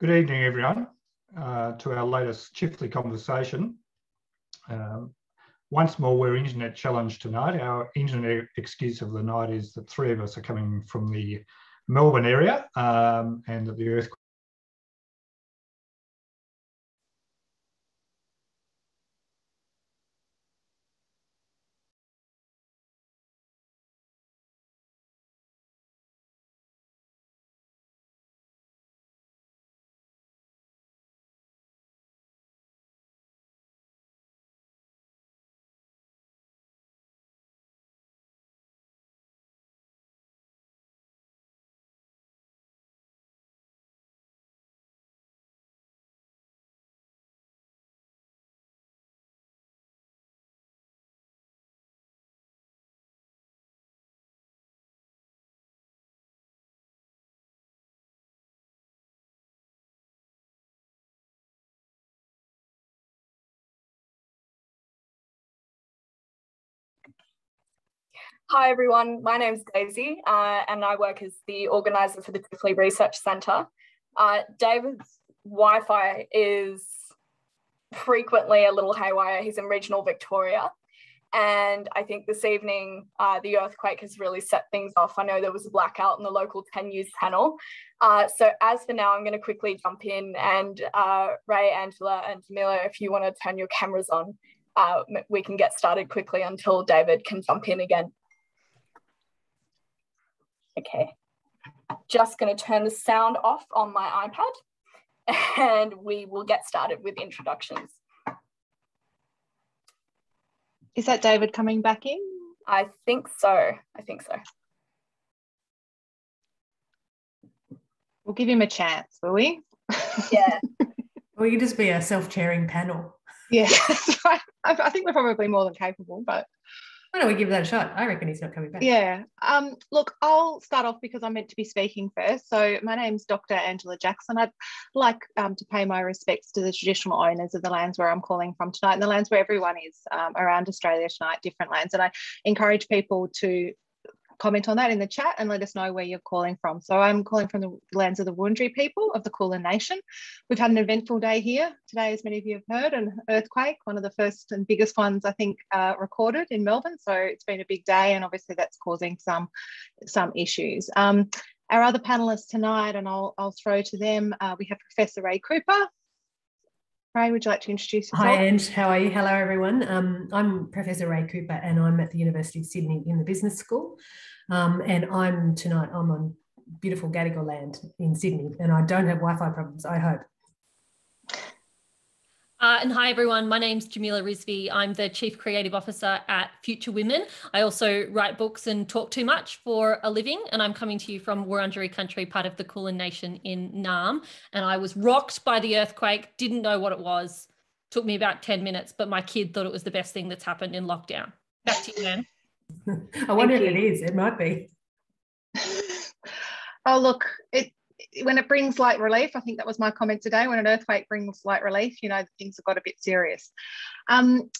Good evening, everyone, uh, to our latest Chifley conversation. Um, once more, we're internet challenged tonight. Our internet excuse of the night is that three of us are coming from the Melbourne area um, and that the earthquake Hi everyone, my name is Daisy uh, and I work as the organiser for the Chifley Research Centre. Uh, David's Wi-Fi is frequently a little haywire. He's in regional Victoria. And I think this evening, uh, the earthquake has really set things off. I know there was a blackout in the local 10 News panel. Uh, so as for now, I'm going to quickly jump in and uh, Rae, Angela and Jamila, if you want to turn your cameras on, uh, we can get started quickly until David can jump in again. Okay, just going to turn the sound off on my iPad and we will get started with introductions. Is that David coming back in? I think so. I think so. We'll give him a chance, will we? Yeah. we could just be a self-chairing panel. Yeah, I think we're probably more than capable, but why don't we give that a shot? I reckon he's not coming back. Yeah. Um, look, I'll start off because I'm meant to be speaking first. So my name's Dr. Angela Jackson. I'd like um, to pay my respects to the traditional owners of the lands where I'm calling from tonight and the lands where everyone is um, around Australia tonight, different lands. And I encourage people to comment on that in the chat and let us know where you're calling from. So I'm calling from the lands of the Wurundjeri people of the Kulin Nation. We've had an eventful day here today, as many of you have heard, an earthquake, one of the first and biggest ones I think uh, recorded in Melbourne. So it's been a big day, and obviously that's causing some some issues. Um, our other panelists tonight, and I'll, I'll throw to them, uh, we have Professor Rae Cooper, Rae, would you like to introduce yourself? Hi, Ange. How are you? Hello, everyone. Um, I'm Professor Rae Cooper, and I'm at the University of Sydney in the Business School. Um, and I'm tonight, I'm on beautiful Gadigal land in Sydney, and I don't have Wi Fi problems, I hope. Uh, and hi, everyone. My name's Jamila Rizvi. I'm the Chief Creative Officer at Future Women. I also write books and talk too much for a living. And I'm coming to you from Wurundjeri country, part of the Kulin Nation in Naarm. And I was rocked by the earthquake, didn't know what it was. Took me about 10 minutes, but my kid thought it was the best thing that's happened in lockdown. Back to you, man. I wonder if it is. It might be. oh, look, it when it brings light relief, I think that was my comment today. When an earthquake brings light relief, you know things have got a bit serious. Um,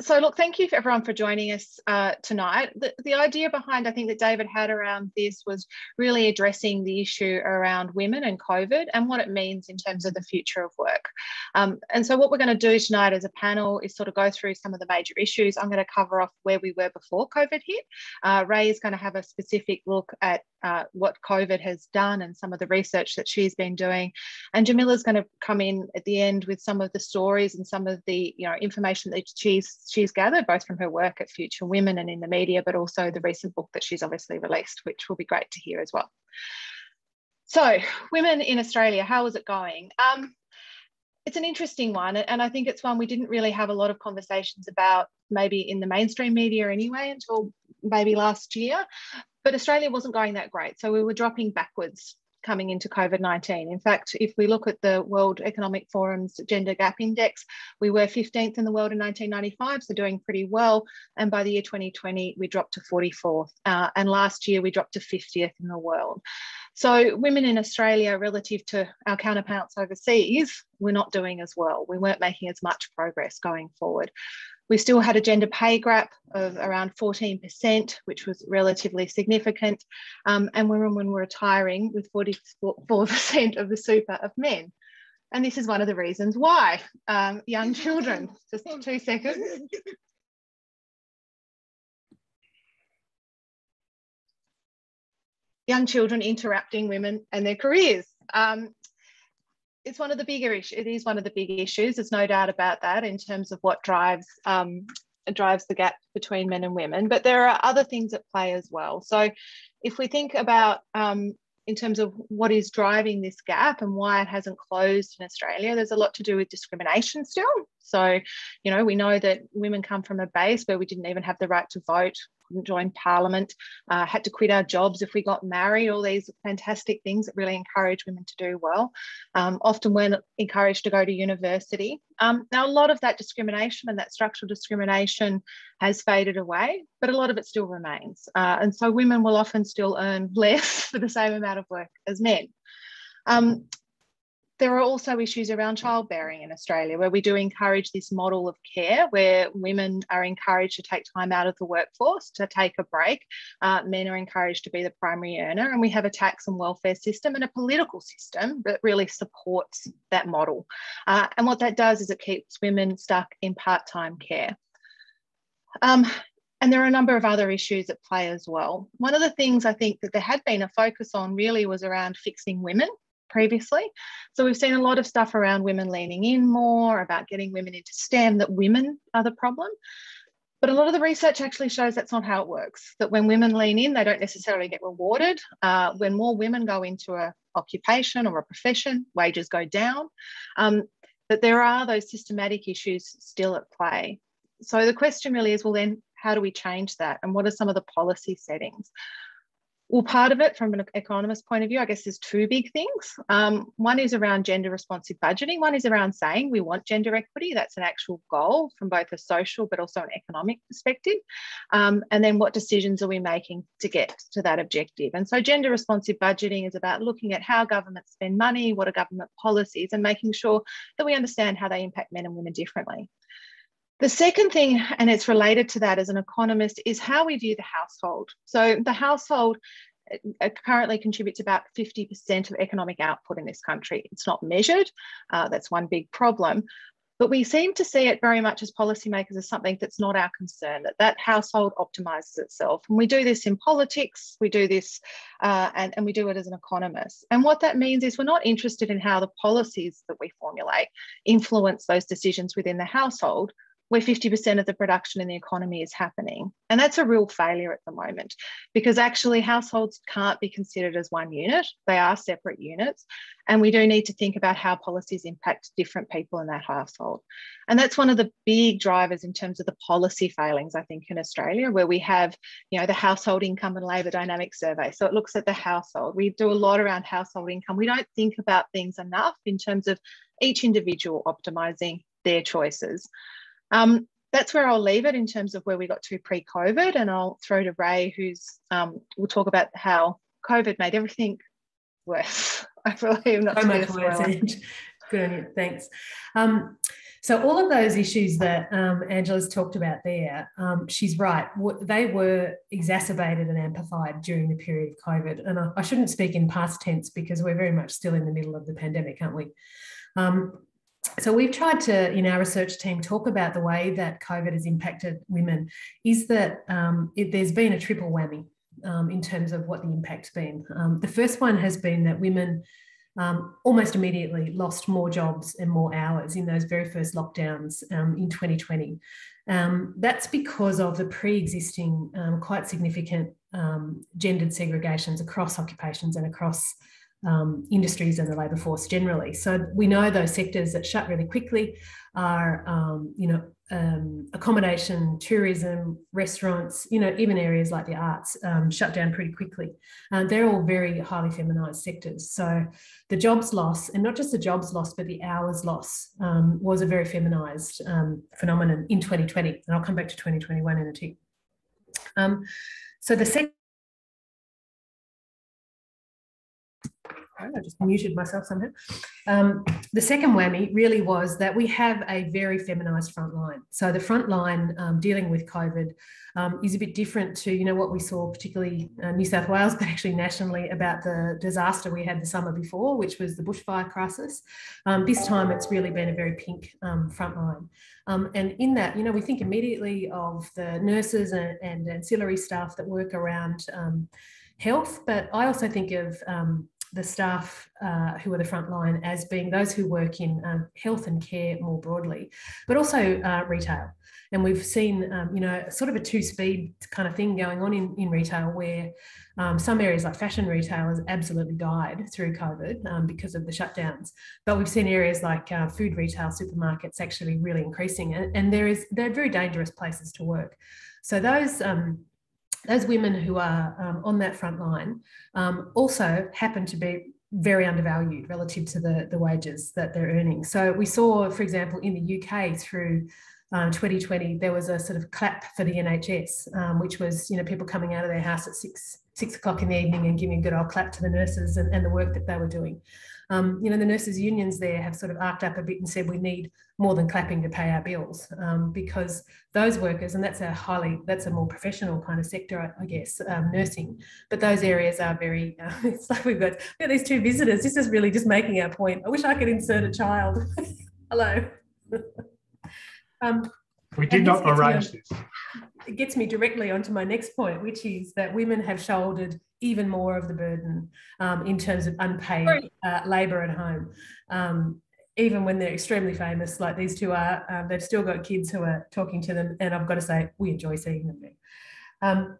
so look, thank you for everyone for joining us uh, tonight. The, the idea behind, I think that David had around this was really addressing the issue around women and COVID and what it means in terms of the future of work. Um, and so what we're going to do tonight as a panel is sort of go through some of the major issues. I'm going to cover off where we were before COVID hit. Uh, Rae is going to have a specific look at uh, what COVID has done and some of the research that she's been doing. And Jamila's going to come in at the end with some of the stories and some of the you know information that she's she's gathered both from her work at Future Women and in the media, but also the recent book that she's obviously released, which will be great to hear as well. So, women in Australia, how is it going? Um, it's an interesting one, and I think it's one we didn't really have a lot of conversations about, maybe in the mainstream media anyway, until maybe last year. But Australia wasn't going that great, so we were dropping backwards coming into COVID 19. In fact, if we look at the World Economic Forum's Gender Gap Index, we were 15th in the world in 1995, so doing pretty well. And by the year 2020, we dropped to 44th. Uh, and last year, we dropped to 50th in the world. So, women in Australia, relative to our counterparts overseas, we're not doing as well. We weren't making as much progress going forward. We still had a gender pay gap of around 14%, which was relatively significant. Um, and women were retiring with 44% of the super of men. and this is one of the reasons why. Um, young children, just two seconds. Young children interrupting women and their careers. Um, it's one of the bigger issues. It is one of the big issues. There's no doubt about that in terms of what drives um, drives the gap between men and women. But there are other things at play as well. So if we think about um, in terms of what is driving this gap and why it hasn't closed in Australia, there's a lot to do with discrimination still. So, you know, we know that women come from a base where we didn't even have the right to vote couldn't join parliament, uh, had to quit our jobs if we got married, all these fantastic things that really encourage women to do well. Um, often we're encouraged to go to university. Um, now, a lot of that discrimination and that structural discrimination has faded away, but a lot of it still remains. Uh, and so women will often still earn less for the same amount of work as men. Um, there are also issues around childbearing in Australia, where we do encourage this model of care where women are encouraged to take time out of the workforce to take a break. Uh, men are encouraged to be the primary earner, and we have a tax and welfare system and a political system that really supports that model. Uh, and what that does is it keeps women stuck in part time care. Um, and there are a number of other issues at play as well. One of the things I think that there had been a focus on really was around fixing women previously. So we've seen a lot of stuff around women leaning in more, about getting women into STEM, that women are the problem. But a lot of the research actually shows that's not how it works. That when women lean in, they don't necessarily get rewarded. Uh, when more women go into a occupation or a profession, wages go down. Um, but there are those systematic issues still at play. So the question really is, well, then how do we change that? And what are some of the policy settings? Well, part of it from an economist point of view, I guess there's two big things. Um, one is around gender responsive budgeting. One is around saying we want gender equity. That's an actual goal from both a social but also an economic perspective. Um, and then what decisions are we making to get to that objective? And so gender responsive budgeting is about looking at how governments spend money, what are government policies, and making sure that we understand how they impact men and women differently. The second thing, and it's related to that as an economist, is how we view the household. So the household uh, currently contributes about 50% of economic output in this country. It's not measured, uh, that's one big problem. But we seem to see it very much as policymakers as something that's not our concern, that that household optimizes itself. And we do this in politics, we do this, uh, and, and we do it as an economist. And what that means is we're not interested in how the policies that we formulate influence those decisions within the household where 50% of the production in the economy is happening. And that's a real failure at the moment because actually households can't be considered as one unit, they are separate units. And we do need to think about how policies impact different people in that household. And that's one of the big drivers in terms of the policy failings, I think, in Australia, where we have, you know, the household income and labour dynamic survey. So it looks at the household. We do a lot around household income. We don't think about things enough in terms of each individual optimising their choices. Um, that's where I'll leave it in terms of where we got to pre-COVID, and I'll throw to Rae, who's um, will talk about how COVID made everything worse. I believe not so much worse. Good. Thanks. Um, so all of those issues that um, Angela's talked about there, um, she's right. They were exacerbated and amplified during the period of COVID. And I, I, shouldn't speak in past tense because we're very much still in the middle of the pandemic, aren't we? Um, so we've tried to in our research team talk about the way that covid has impacted women. Is that um, it, there's been a triple whammy um, in terms of what the impact's been. Um, the first one has been that women um, almost immediately lost more jobs and more hours in those very first lockdowns um, in 2020 um, that's because of the pre-existing quite significant gendered segregations across occupations and across um, industries and the labour force generally. So we know those sectors that shut really quickly are, um, you know, um, accommodation, tourism, restaurants, you know, even areas like the arts um, shut down pretty quickly. Uh, they're all very highly feminised sectors. So the jobs loss, and not just the jobs loss, but the hours loss um, was a very feminised um, phenomenon in 2020. And I'll come back to 2021 in a tick. so the second I just muted myself somehow. Um, the second whammy really was that we have a very feminised front line. So the front line um, dealing with COVID um, is a bit different to you know what we saw, particularly uh, New South Wales, but actually nationally about the disaster we had the summer before, which was the bushfire crisis. Um, this time, it's really been a very pink um, front line. Um, and in that, you know, we think immediately of the nurses and, and ancillary staff that work around health, but I also think of um, the staff uh, who are the front line as being those who work in um, health and care more broadly, but also uh, retail. And we've seen, um, you know, sort of a two-speed kind of thing going on in, in retail where um, some areas like fashion retail has absolutely died through COVID um, because of the shutdowns. But we've seen areas like uh, food retail, supermarkets actually really increasing. And, and there is, they're very dangerous places to work. So those um, those women who are um, on that front line um, also happen to be very undervalued relative to the, the wages that they're earning. So we saw, for example, in the UK through um, 2020, there was a sort of clap for the NHS, um, which was you know people coming out of their house at six six o'clock in the evening and giving a good old clap to the nurses and, and the work that they were doing. Um, you know, the nurses' unions there have sort of arced up a bit and said we need more than clapping to pay our bills um, because those workers, and that's a highly, that's a more professional kind of sector, I, I guess, um, nursing, but those areas are very, uh, it's like we've got, we've got these two visitors. This is really just making our point. I wish I could insert a child. Hello. Um, we did not arrange this. It gets me directly onto my next point, which is that women have shouldered even more of the burden um, in terms of unpaid uh, labour at home. Um, even when they're extremely famous, like these two are, um, they've still got kids who are talking to them, and I've got to say, we enjoy seeing them there. Um,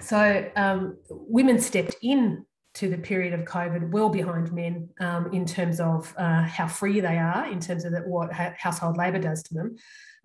so um, women stepped in to the period of COVID well behind men um, in terms of uh, how free they are, in terms of the, what household labour does to them.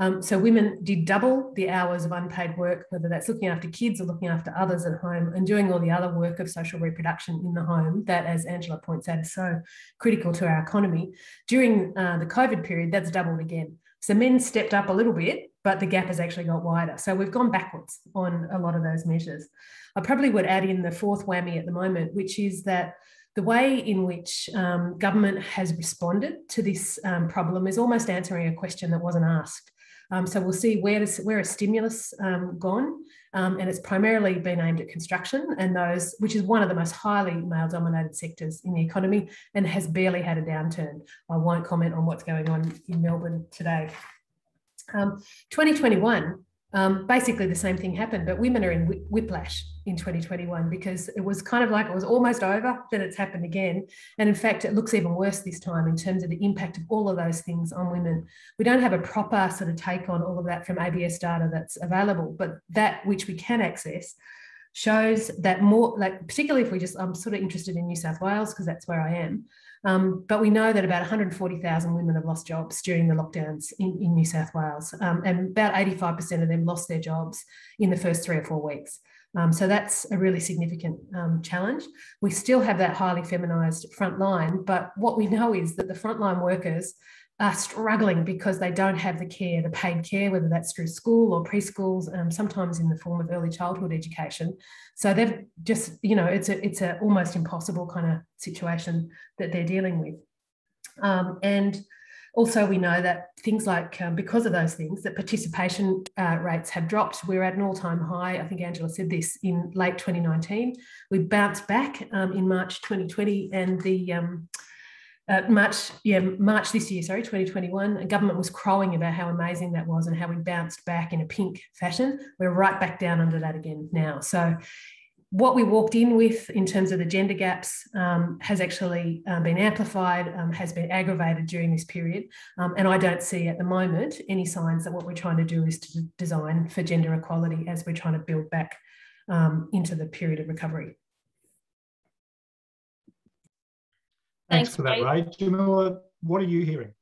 Um, so women did double the hours of unpaid work, whether that's looking after kids or looking after others at home and doing all the other work of social reproduction in the home that, as Angela points out, is so critical to our economy. During uh, the COVID period, that's doubled again. So men stepped up a little bit, but the gap has actually got wider. So we've gone backwards on a lot of those measures. I probably would add in the fourth whammy at the moment, which is that the way in which um, government has responded to this um, problem is almost answering a question that wasn't asked. Um, so we'll see where, does, where a stimulus um, gone, um, and it's primarily been aimed at construction and those, which is one of the most highly male-dominated sectors in the economy and has barely had a downturn. I won't comment on what's going on in Melbourne today. 2021 um, um, basically the same thing happened, but women are in whiplash in 2021 because it was kind of like it was almost over, then it's happened again. And in fact, it looks even worse this time in terms of the impact of all of those things on women. We don't have a proper sort of take on all of that from ABS data that's available, but that which we can access shows that more, like particularly if we just, I'm sort of interested in New South Wales because that's where I am. Um, but we know that about 140,000 women have lost jobs during the lockdowns in, in New South Wales, um, and about 85% of them lost their jobs in the first three or four weeks. Um, so that's a really significant um, challenge. We still have that highly feminised front line, but what we know is that the frontline workers are struggling because they don't have the care, the paid care, whether that's through school or preschools, um, sometimes in the form of early childhood education. So they've just, you know, it's a it's a almost impossible kind of situation that they're dealing with. Um, and also, we know that things like, um, because of those things, that participation uh, rates have dropped. We're at an all time high. I think Angela said this in late 2019. We bounced back um, in March 2020, and the um, uh, March, yeah, March this year, sorry, 2021, the government was crowing about how amazing that was and how we bounced back in a pink fashion. We're right back down under that again now. So what we walked in with in terms of the gender gaps um, has actually um, been amplified, um, has been aggravated during this period. Um, and I don't see at the moment any signs that what we're trying to do is to design for gender equality as we're trying to build back um, into the period of recovery. Thanks, Thanks for that, Rae. Jamila, what are you hearing?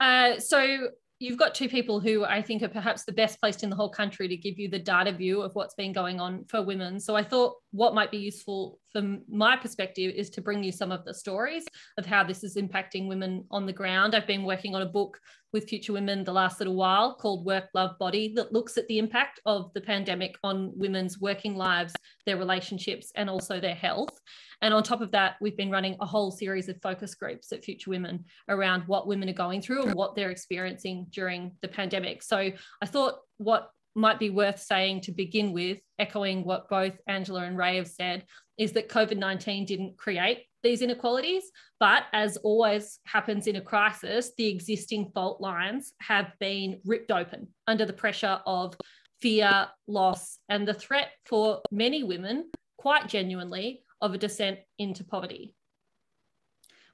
Uh, so you've got two people who I think are perhaps the best placed in the whole country to give you the data view of what's been going on for women. So I thought what might be useful from my perspective is to bring you some of the stories of how this is impacting women on the ground. I've been working on a book with Future Women the last little while called Work, Love, Body that looks at the impact of the pandemic on women's working lives, their relationships, and also their health. And on top of that, we've been running a whole series of focus groups at Future Women around what women are going through and what they're experiencing during the pandemic. So I thought what might be worth saying to begin with, echoing what both Angela and Rae have said, is that COVID 19 didn't create these inequalities. But as always happens in a crisis, the existing fault lines have been ripped open under the pressure of fear, loss, and the threat for many women, quite genuinely, of a descent into poverty.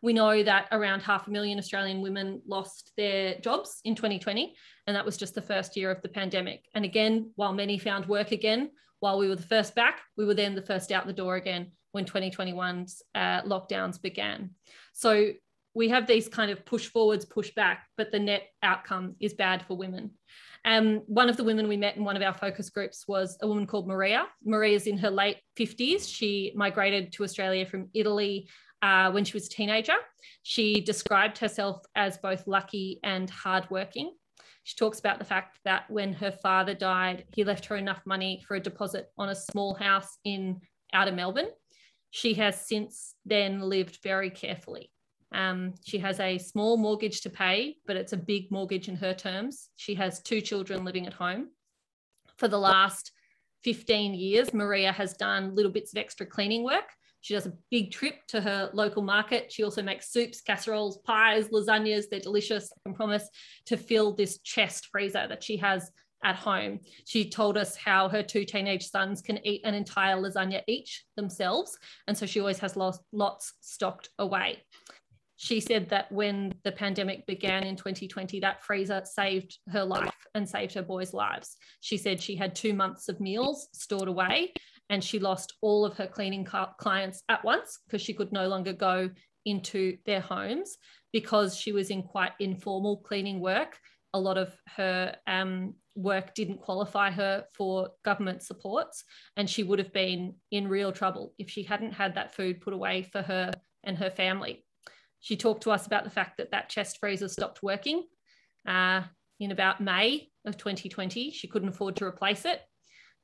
We know that around half a million Australian women lost their jobs in 2020, and that was just the first year of the pandemic. And again, while many found work again, while we were the first back, we were then the first out the door again when 2021's uh, lockdowns began. So we have these kind of push forwards, push back, but the net outcome is bad for women. Um, one of the women we met in one of our focus groups was a woman called Maria. Maria is in her late 50s. She migrated to Australia from Italy uh, when she was a teenager. She described herself as both lucky and hardworking. She talks about the fact that when her father died, he left her enough money for a deposit on a small house in outer Melbourne. She has since then lived very carefully. Um, she has a small mortgage to pay, but it's a big mortgage in her terms. She has two children living at home. For the last 15 years, Maria has done little bits of extra cleaning work. She does a big trip to her local market. She also makes soups, casseroles, pies, lasagnas. They're delicious, I can promise, to fill this chest freezer that she has at home. She told us how her two teenage sons can eat an entire lasagna each themselves. And so she always has lots, lots stocked away she said that when the pandemic began in 2020, that freezer saved her life and saved her boys' lives. She said she had two months of meals stored away and she lost all of her cleaning clients at once because she could no longer go into their homes because she was in quite informal cleaning work. A lot of her um, work didn't qualify her for government supports, and she would have been in real trouble if she hadn't had that food put away for her and her family. She talked to us about the fact that that chest freezer stopped working uh, in about May of 2020. She couldn't afford to replace it.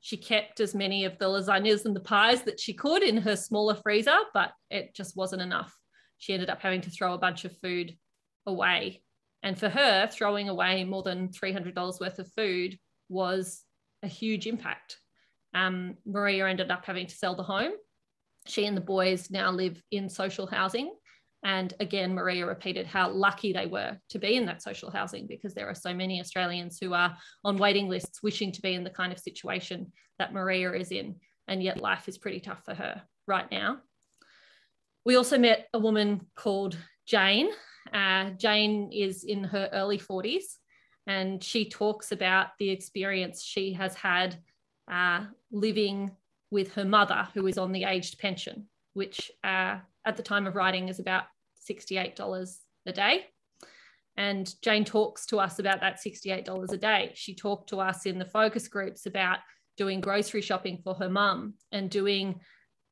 She kept as many of the lasagnas and the pies that she could in her smaller freezer, but it just wasn't enough. She ended up having to throw a bunch of food away. And for her, throwing away more than $300 worth of food was a huge impact. Um, Maria ended up having to sell the home. She and the boys now live in social housing and again, Maria repeated how lucky they were to be in that social housing because there are so many Australians who are on waiting lists wishing to be in the kind of situation that Maria is in. And yet life is pretty tough for her right now. We also met a woman called Jane. Uh, Jane is in her early 40s and she talks about the experience she has had uh, living with her mother, who is on the aged pension, which uh, at the time of writing is about $68 a day. And Jane talks to us about that $68 a day. She talked to us in the focus groups about doing grocery shopping for her mum and doing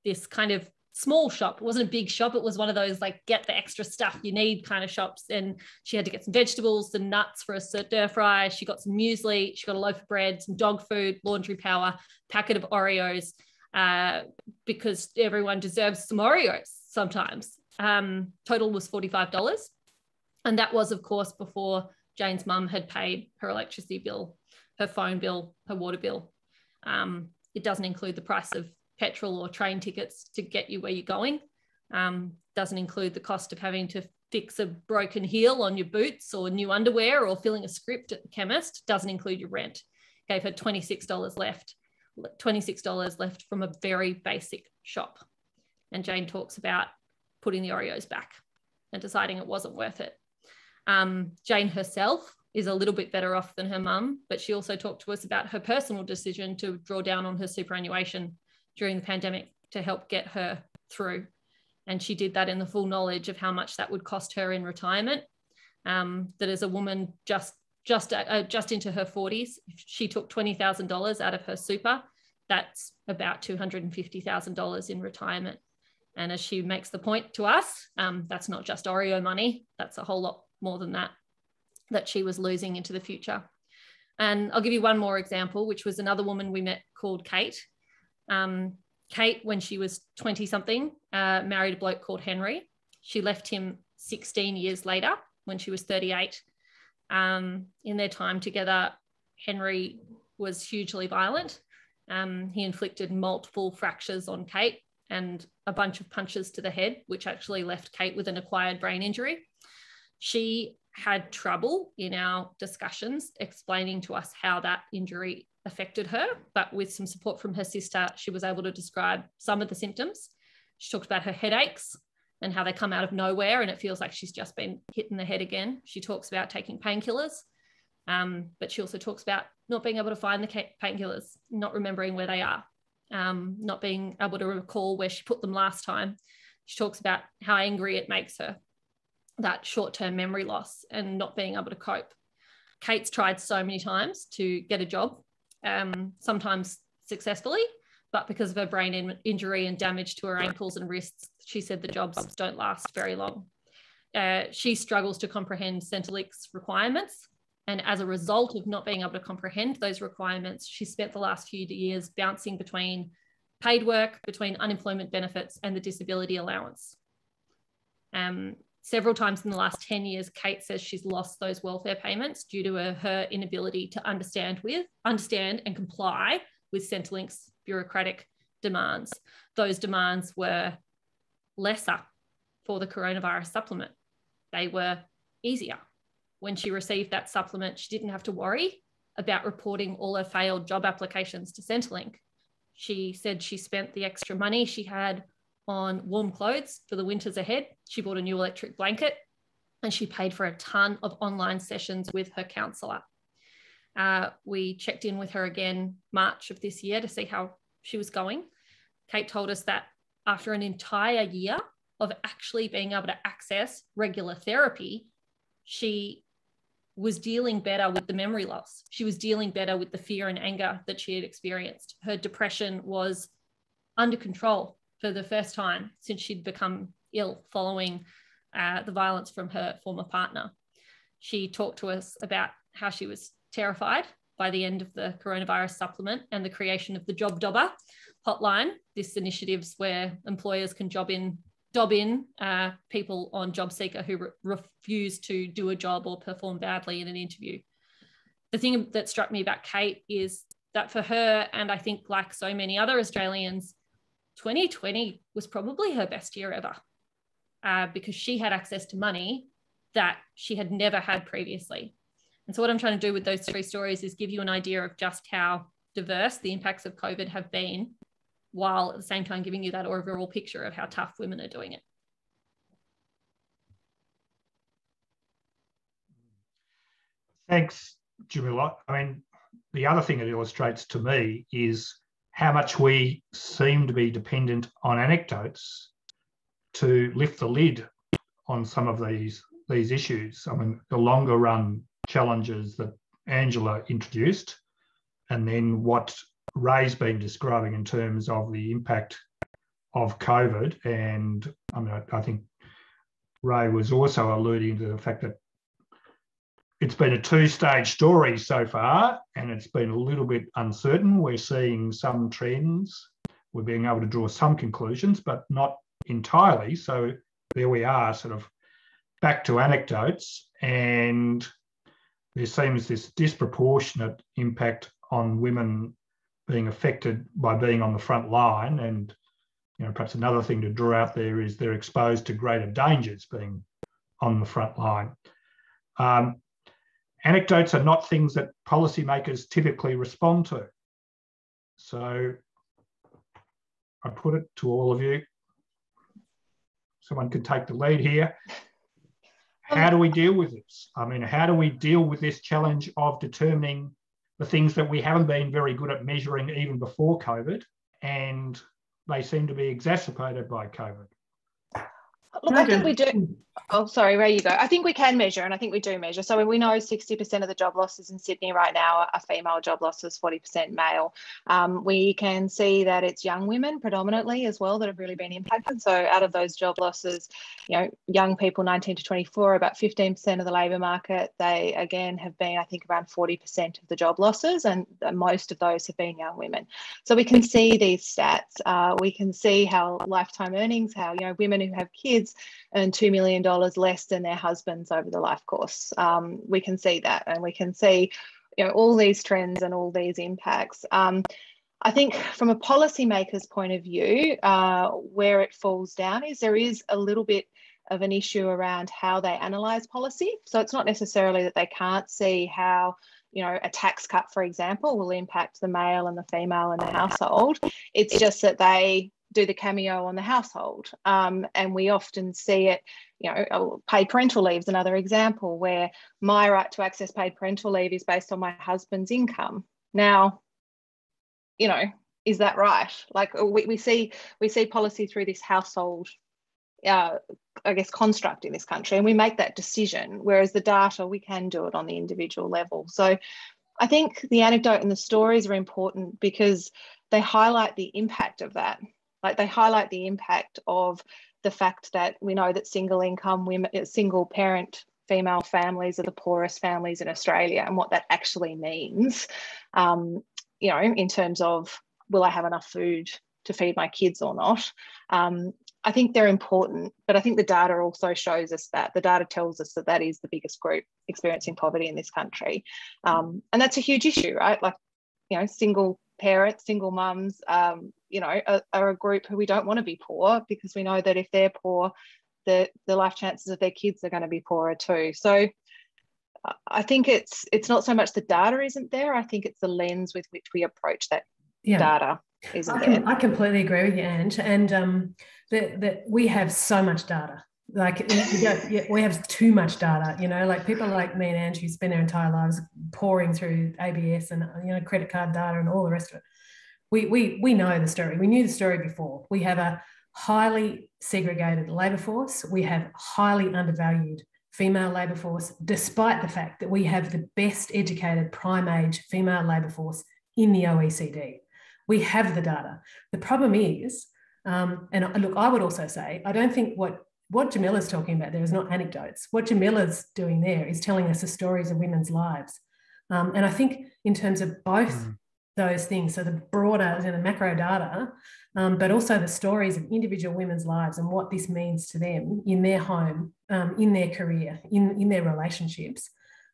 this kind of small shop. It wasn't a big shop. It was one of those like get the extra stuff you need kind of shops. And she had to get some vegetables, some nuts for a stir fry. She got some muesli. She got a loaf of bread, some dog food, laundry power, packet of Oreos, uh, because everyone deserves some Oreos sometimes um, total was $45. And that was, of course, before Jane's mum had paid her electricity bill, her phone bill, her water bill. Um, it doesn't include the price of petrol or train tickets to get you where you're going. Um, doesn't include the cost of having to fix a broken heel on your boots or new underwear or filling a script at the chemist. Doesn't include your rent. Gave her $26 left, $26 left from a very basic shop. And Jane talks about putting the Oreos back and deciding it wasn't worth it. Um, Jane herself is a little bit better off than her mum, but she also talked to us about her personal decision to draw down on her superannuation during the pandemic to help get her through. And she did that in the full knowledge of how much that would cost her in retirement. Um, that as a woman just just uh, just into her 40s, she took $20,000 out of her super. That's about $250,000 in retirement. And as she makes the point to us, um, that's not just Oreo money, that's a whole lot more than that, that she was losing into the future. And I'll give you one more example, which was another woman we met called Kate. Um, Kate, when she was 20 something, uh, married a bloke called Henry. She left him 16 years later when she was 38. Um, in their time together, Henry was hugely violent. Um, he inflicted multiple fractures on Kate and a bunch of punches to the head, which actually left Kate with an acquired brain injury. She had trouble in our discussions explaining to us how that injury affected her, but with some support from her sister, she was able to describe some of the symptoms. She talked about her headaches and how they come out of nowhere and it feels like she's just been hit in the head again. She talks about taking painkillers, um, but she also talks about not being able to find the painkillers, not remembering where they are, um, not being able to recall where she put them last time. She talks about how angry it makes her, that short term memory loss, and not being able to cope. Kate's tried so many times to get a job, um, sometimes successfully, but because of her brain in- injury and damage to her ankles and wrists, she said the jobs don't last very long. Uh, she struggles to comprehend Centrelink's requirements and as a result of not being able to comprehend those requirements, she spent the last few years bouncing between paid work, between unemployment benefits, and the disability allowance. Um, several times in the last 10 years, Kate says she's lost those welfare payments due to her, her inability to understand with, understand and comply with Centrelink's bureaucratic demands. Those demands were lesser for the coronavirus supplement. They were easier when she received that supplement, she didn't have to worry about reporting all her failed job applications to Centrelink. She said she spent the extra money she had on warm clothes for the winters ahead. She bought a new electric blanket and she paid for a ton of online sessions with her counsellor. Uh, we checked in with her again March of this year to see how she was going. Kate told us that after an entire year of actually being able to access regular therapy, she was dealing better with the memory loss. She was dealing better with the fear and anger that she had experienced. Her depression was under control for the first time since she'd become ill following uh, the violence from her former partner. She talked to us about how she was terrified by the end of the coronavirus supplement and the creation of the Job Dobber hotline. This initiatives where employers can job in dob in uh, people on JobSeeker who re- refuse to do a job or perform badly in an interview. The thing that struck me about Kate is that for her, and I think like so many other Australians, 2020 was probably her best year ever uh, because she had access to money that she had never had previously. And so, what I'm trying to do with those three stories is give you an idea of just how diverse the impacts of COVID have been while at the same time giving you that overall picture of how tough women are doing it. Thanks, Jamila. I mean, the other thing it illustrates to me is how much we seem to be dependent on anecdotes to lift the lid on some of these these issues. I mean, the longer run challenges that Angela introduced, and then what Rae's been describing in terms of the impact of COVID. And I mean, I, I think Rae was also alluding to the fact that it's been a two stage story so far, and it's been a little bit uncertain. We're seeing some trends, we're being able to draw some conclusions, but not entirely. So there we are, sort of back to anecdotes, and there seems this disproportionate impact on women being affected by being on the front line. And you know, perhaps another thing to draw out there is they're exposed to greater dangers being on the front line. Um, anecdotes are not things that policymakers typically respond to. So I put it to all of you. Someone could take the lead here. How do we deal with this? I mean, how do we deal with this challenge of determining the things that we haven't been very good at measuring even before COVID, and they seem to be exacerbated by COVID. Look, I think we do. Oh, sorry, where you go. I think we can measure, and I think we do measure. So we know 60% of the job losses in Sydney right now are female job losses, 40% male. Um, we can see that it's young women predominantly as well that have really been impacted. So out of those job losses, you know, young people 19 to 24, about 15% of the labour market. They again have been, I think, around 40% of the job losses, and most of those have been young women. So we can see these stats. Uh, we can see how lifetime earnings, how you know women who have kids earn $2 million less than their husbands over the life course. Um, we can see that and we can see you know, all these trends and all these impacts. Um, I think from a policymaker's point of view, uh, where it falls down is there is a little bit of an issue around how they analyse policy. So it's not necessarily that they can't see how you know, a tax cut, for example, will impact the male and the female in the household. It's just that they do the cameo on the household. Um, and we often see it, you know, oh, paid parental leave is another example where my right to access paid parental leave is based on my husband's income. Now, you know, is that right? Like we, we see we see policy through this household uh, I guess, construct in this country, and we make that decision. Whereas the data, we can do it on the individual level. So I think the anecdote and the stories are important because they highlight the impact of that. Like they highlight the impact of the fact that we know that single income women, uh, single parent female families are the poorest families in Australia and what that actually means, um, you know, in terms of will I have enough food to feed my kids or not. Um, I think they're important, but I think the data also shows us that the data tells us that that is the biggest group experiencing poverty in this country, um, and that's a huge issue, right? Like, you know, single parents, single mums, um, you know, are, are, a group who we don't want to be poor because we know that if they're poor, the the life chances of their kids are going to be poorer too. So. I think it's it's not so much the data isn't there. I think it's the lens with which we approach that yeah. data isn't I, can, I completely agree with you, Ange. And um, that, that we have so much data. Like we, we have too much data, you know, like people like me and Ange who spend their entire lives pouring through ABS and, you know, credit card data and all the rest of it. We, we, we know the story. We knew the story before. We have a highly segregated labour force. We have highly undervalued female labour force, despite the fact that we have the best educated prime age female labour force in the OECD. We have the data. The problem is, um, and look, I would also say, I don't think what what Jamila's talking about there is not anecdotes. What Jamila's doing there is telling us the stories of women's lives. Um, and I think in terms of both mm. Those things, so the broader you know, macro data, um, but also the stories of individual women's lives and what this means to them in their home, um, in their career, in, in their relationships,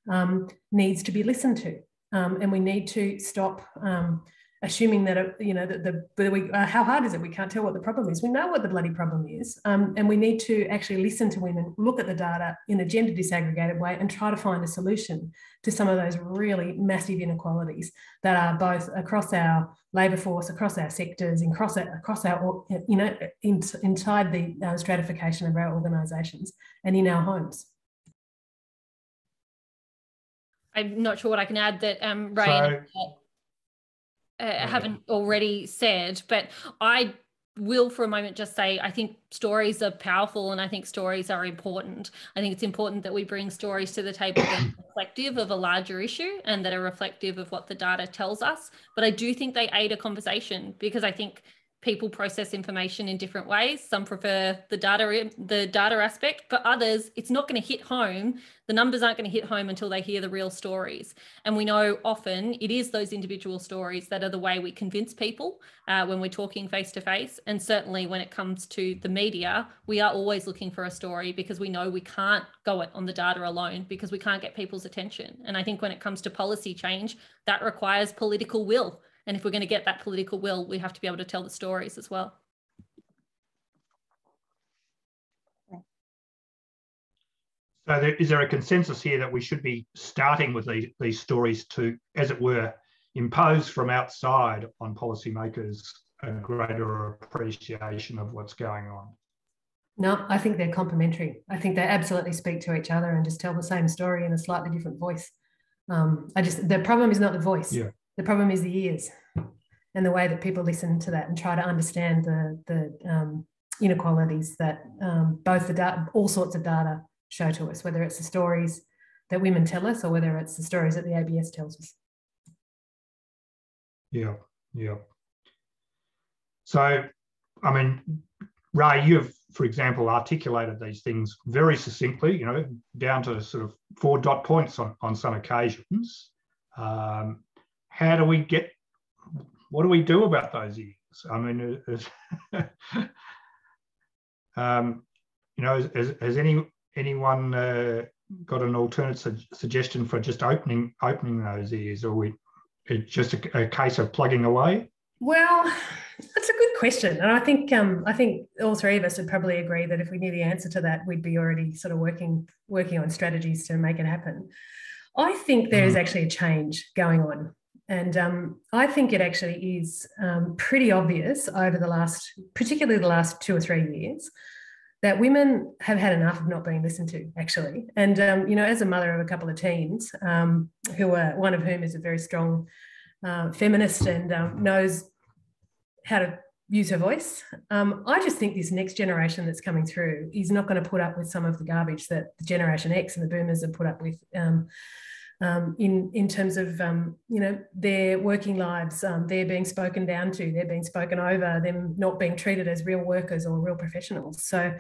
um, needs to be listened to. Um, and we need to stop um, assuming that uh, you know that the, the we, uh, how hard is it? We can't tell what the problem is. We know what the bloody problem is um, and we need to actually listen to women look at the data in a gender disaggregated way and try to find a solution to some of those really massive inequalities that are both across our labour force across our sectors across our, across our you know in, inside the uh, stratification of our organisations and in our homes. I'm not sure what I can add that um, Rae so, uh, haven't already said, but I will for a moment just say I think stories are powerful and I think stories are important. I think it's important that we bring stories to the table that are reflective of a larger issue and that are reflective of what the data tells us. But I do think they aid a conversation because I think people process information in different ways. Some prefer the data the data aspect, but others it's not going to hit home. The numbers aren't going to hit home until they hear the real stories. And we know often it is those individual stories that are the way we convince people uh, when we're talking face to face. And certainly when it comes to the media, we are always looking for a story because we know we can't go it on the data alone because we can't get people's attention. And I think when it comes to policy change, that requires political will and if we're going to get that political will, we have to be able to tell the stories as well. So there, is there a consensus here that we should be starting with these, these stories to, as it were, impose from outside on policymakers a greater appreciation of what's going on? No, I think they're complementary. I think they absolutely speak to each other and just tell the same story in a slightly different voice. Um, I just the problem is not the voice. Yeah. The problem is the ears and the way that people listen to that and try to understand the the um, inequalities that um, both the data, all sorts of data show to us, whether it's the stories that women tell us or whether it's the stories that the ABS tells us. Yeah, yeah. So, I mean, Rae, you've, for example, articulated these things very succinctly, you know, down to sort of four dot points on, on some occasions. Um, how do we get, what do we do about those issues? I mean, um, you know, has, has any anyone uh, got an alternate su suggestion for just opening opening those ears, or we it's just a, a, case of plugging away? Well, that's a good question, and I think um, I think all three of us would probably agree that if we knew the answer to that, we'd be already sort of working working on strategies to make it happen. I think there is mm. actually a change going on. And um, I think it actually is um, pretty obvious over the last, particularly the last two or three years, that women have had enough of not being listened to, actually. And, um, you know, as a mother of a couple of teens, um, who are, one of whom is a very strong uh, feminist and um, knows how to use her voice, um, I just think this next generation that's coming through is not going to put up with some of the garbage that the Generation X and the boomers have put up with. Um, in in terms of um, you know their working lives, um, they're being spoken down to, they're being spoken over, them not being treated as real workers or real professionals. So,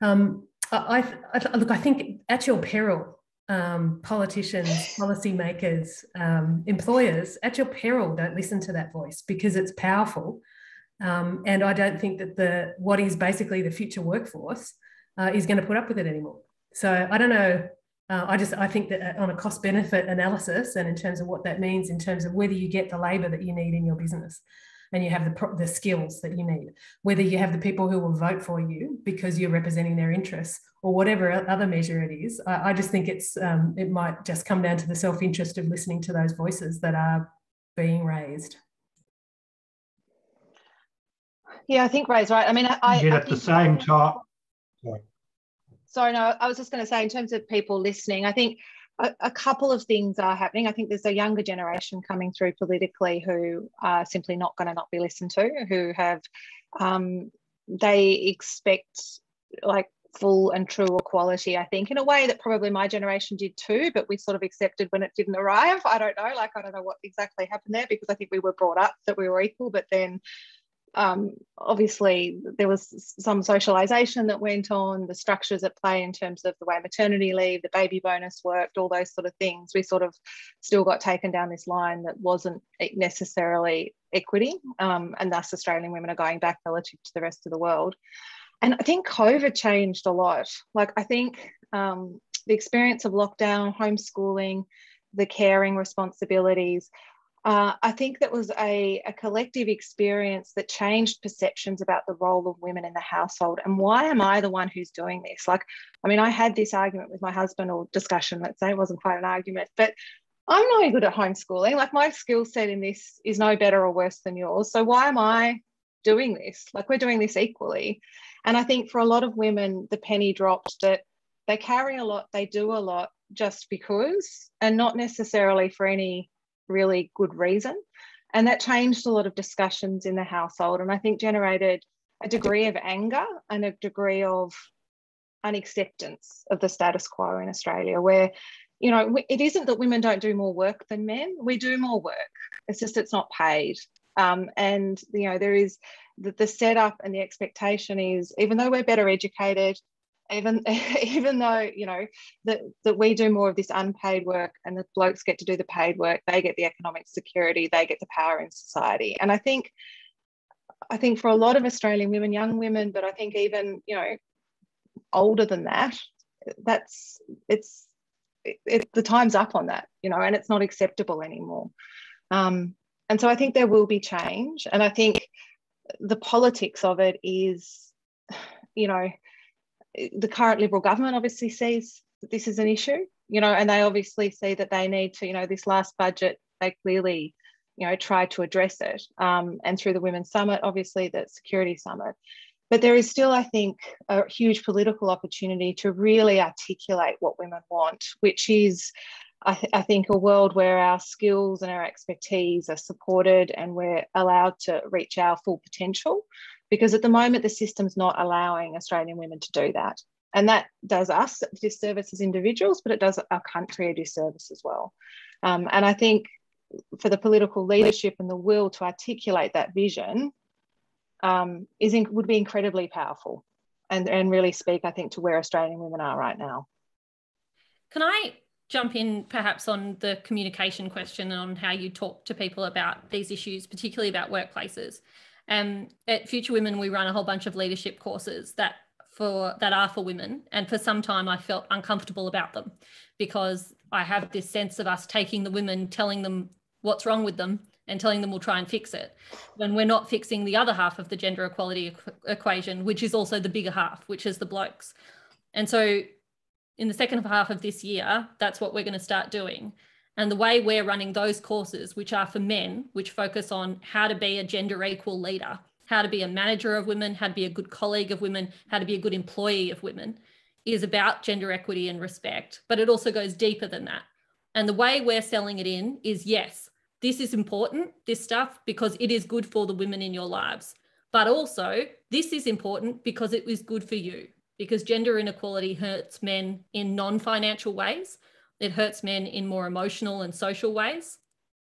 um, I, I, look, I think at your peril, um, politicians, policymakers, um, employers, at your peril, don't listen to that voice because it's powerful. and I don't think that the what is basically the future workforce uh, is going to put up with it anymore. So I don't know uh, I just I think that uh, on a cost benefit analysis and in terms of what that means in terms of whether you get the labor that you need in your business and you have the, the skills that you need, whether you have the people who will vote for you because you're representing their interests or whatever other measure it is. I, I just think it's um, it might just come down to the self interest of listening to those voices that are being raised. Yeah, I think Rae's right. I mean, I, I at the same time, sorry, no, I was just going to say, in terms of people listening, I think a, a, couple of things are happening. I think there's a younger generation coming through politically who are simply not going to not be listened to, who have, um, they expect like full and true equality, I think, in a way that probably my generation did too, but we sort of accepted when it didn't arrive. I don't know, like, I don't know what exactly happened there because I think we were brought up that we were equal, but then um, obviously there was some socialization that went on, the structures at play in terms of the way maternity leave, the baby bonus worked, all those sort of things. We sort of still got taken down this line that wasn't necessarily equity, um, and thus Australian women are going back relative to the rest of the world. And I think COVID changed a lot. Like I think um, the experience of lockdown, homeschooling, the caring responsibilities uh, I think that was a, a collective experience that changed perceptions about the role of women in the household. And why am I the one who's doing this? Like, I mean, I had this argument with my husband or discussion, let's say it wasn't quite an argument, but I'm no good at homeschooling. Like, my skill set in this is no better or worse than yours. So, why am I doing this? Like, we're doing this equally. And I think for a lot of women, the penny dropped that they carry a lot, they do a lot just because, and not necessarily for any really good reason. And that changed a lot of discussions in the household and I think generated a degree of anger and a degree of unacceptance of the status quo in Australia, where, you know, it isn't that women don't do more work than men, we do more work. It's just it's not paid. Um, and, you know, there is the, the setup and the expectation is even though we're better educated, even even though you know that that we do more of this unpaid work and the blokes get to do the paid work they get the economic security they get the power in society. And i think i think for a lot of australian women young women but i think even you know older than that that's it's it, it, the time's up on that you know and it's not acceptable anymore. Um, and so i think there will be change. And i think the politics of it is you know the current Liberal government obviously sees that this is an issue, you know, and they obviously see that they need to, you know, this last budget, they clearly, you know, tried to address it. Um, and through the Women's Summit, obviously, the Security Summit. But there is still, I think, a huge political opportunity to really articulate what women want, which is, I, th- I, think, a world where our skills and our expertise are supported and we're allowed to reach our full potential because at the moment the system's not allowing Australian women to do that. And that does us a disservice as individuals, but it does our country a disservice as well. Um, and I think for the political leadership and the will to articulate that vision um, is in, would be incredibly powerful and, and really speak, I think, to where Australian women are right now. Can I jump in perhaps on the communication question and on how you talk to people about these issues, particularly about workplaces? Um, at Future Women, we run a whole bunch of leadership courses that for that are for women, and for some time I felt uncomfortable about them because I have this sense of us taking the women, telling them what's wrong with them, and telling them we'll try and fix it when we're not fixing the other half of the gender equality equ- equation, which is also the bigger half, which is the blokes. And so in the second half of this year, that's what we're going to start doing. And the way we're running those courses, which are for men, which focus on how to be a gender equal leader, how to be a manager of women, how to be a good colleague of women, how to be a good employee of women, is about gender equity and respect. But it also goes deeper than that. And the way we're selling it in is yes, this is important, this stuff, because it is good for the women in your lives. But also, this is important because it is good for you because gender inequality hurts men in non financial ways. It hurts men in more emotional and social ways.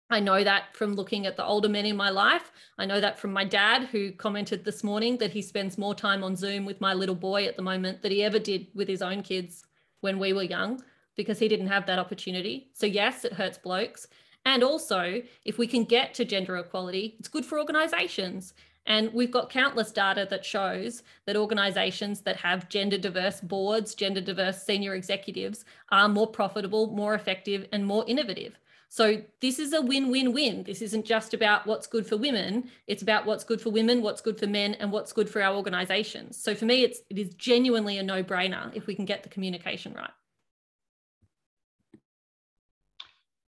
I know that from looking at the older men in my life. I know that from my dad, who commented this morning that he spends more time on Zoom with my little boy at the moment than he ever did with his own kids when we were young, because he didn't have that opportunity. So, yes, it hurts blokes. And also, if we can get to gender equality, it's good for organizations. And we've got countless data that shows that organizations that have gender diverse boards, gender diverse senior executives are more profitable, more effective, and more innovative. So this is a win-win-win. This isn't just about what's good for women. It's about what's good for women, what's good for men, and what's good for our organizations. So for me, it's it is genuinely a no-brainer if we can get the communication right.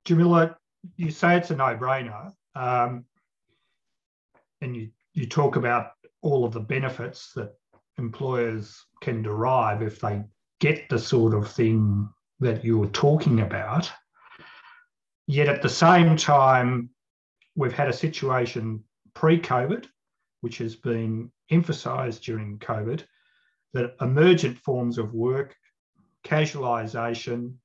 Jamila, you say it's a no-brainer, um, and you you talk about all of the benefits that employers can derive if they get the sort of thing that you're talking about. Yet at the same time, we've had a situation pre COVID, which has been emphasised during COVID, that emergent forms of work, casualisation,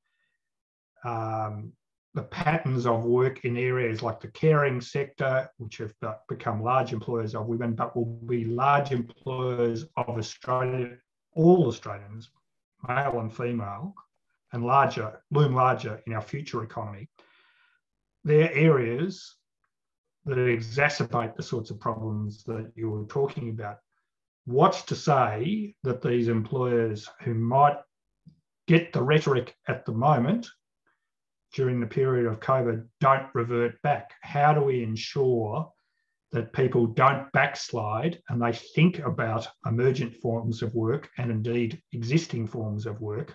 um, the patterns of work in areas like the caring sector, which have become large employers of women, but will be large employers of Australia, all Australians, male and female, and larger, loom larger in our future economy. They're areas that exacerbate the sorts of problems that you were talking about. What's to say that these employers who might get the rhetoric at the moment during the period of COVID don't revert back? How do we ensure that people don't backslide and they think about emergent forms of work and indeed existing forms of work